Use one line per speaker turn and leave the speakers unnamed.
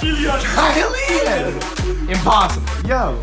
Billion! Impossible.
Yo.